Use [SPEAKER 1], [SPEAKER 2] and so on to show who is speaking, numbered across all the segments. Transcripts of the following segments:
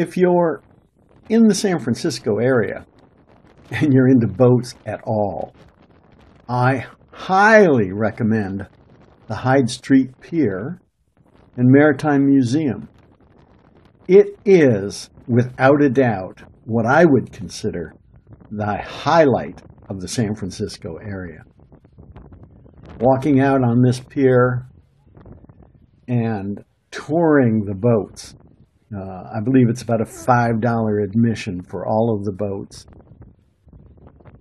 [SPEAKER 1] If you're in the San Francisco area and you're into boats at all, I highly recommend the Hyde Street Pier and Maritime Museum. It is, without a doubt, what I would consider the highlight of the San Francisco area. Walking out on this pier and touring the boats. Uh, I believe it's about a $5 admission for all of the boats.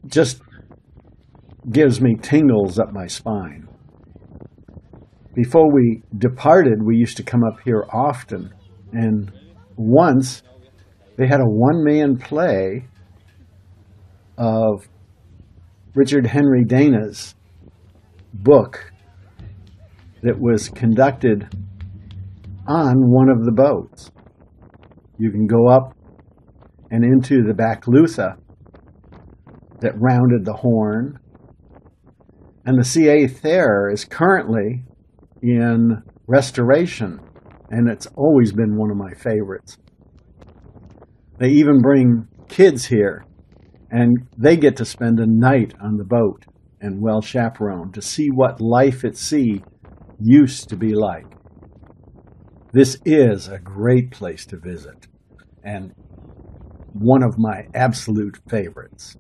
[SPEAKER 1] Just gives me tingles up my spine. Before we departed, we used to come up here often, and once they had a one man play of Richard Henry Dana's book that was conducted on one of the boats. You can go up and into the Balclutha that rounded the horn. And the CA Thayer is currently in restoration, and it's always been one of my favorites. They even bring kids here, and they get to spend a night on the boat and well chaperoned to see what life at sea used to be like. This is a great place to visit and one of my absolute favorites.